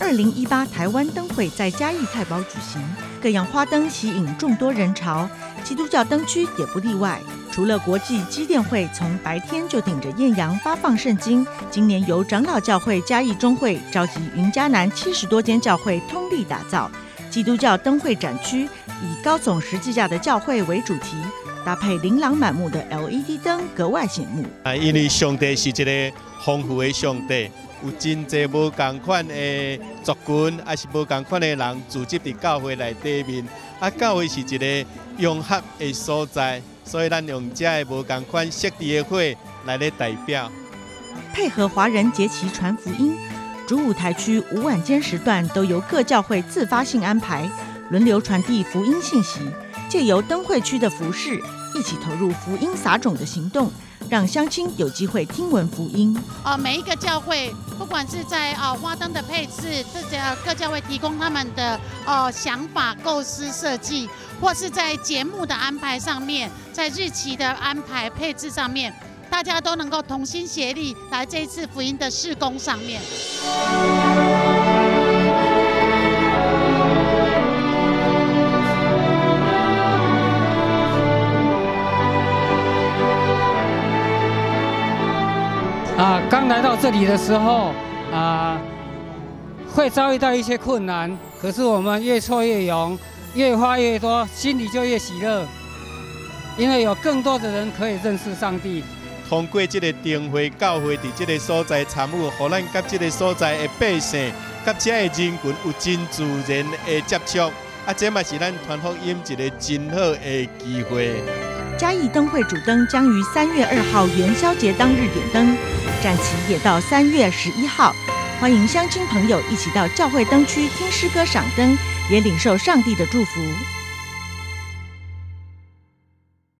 二零一八台湾灯会在嘉义太保举行，各样花灯吸引众多人潮，基督教灯区也不例外。除了国际机电会从白天就顶着艳阳发放圣经，今年由长老教会嘉义中会召集云嘉南七十多间教会通力打造基督教灯会展区，以高耸十字架的教会为主题，搭配琳琅满目的 LED 灯，格外醒目。啊，因为上帝是一个丰富的上帝，有真侪无共款的族群，也是无共款的人组织伫教会内底面。啊，教会是一个融合的所在。所以，咱用这个无共款设计的会来咧代表，配合华人节期传福音，主舞台区午晚间时段都由各教会自发性安排，轮流传递福音信息，借由灯会区的服饰，一起投入福音撒种的行动。让乡亲有机会听闻福音。呃，每一个教会，不管是在呃花灯的配置，这些各教会提供他们的呃想法、构思、设计，或是在节目的安排上面，在日期的安排配置上面，大家都能够同心协力来这一次福音的施工上面。啊，刚来到这里的时候啊，会遭遇到一些困难，可是我们越挫越勇，越花越多，心里就越喜乐，因为有更多的人可以认识上帝。通过这个灯会教会伫这个所在参与，和咱甲这个所在的百姓、甲这的人群有真自然的接触，啊，这嘛是咱传福音一个真好的机会。嘉义灯会主灯将于三月二号元宵节当日点灯。展期也到三月十一号，欢迎乡亲朋友一起到教会灯区听诗歌、赏灯，也领受上帝的祝福。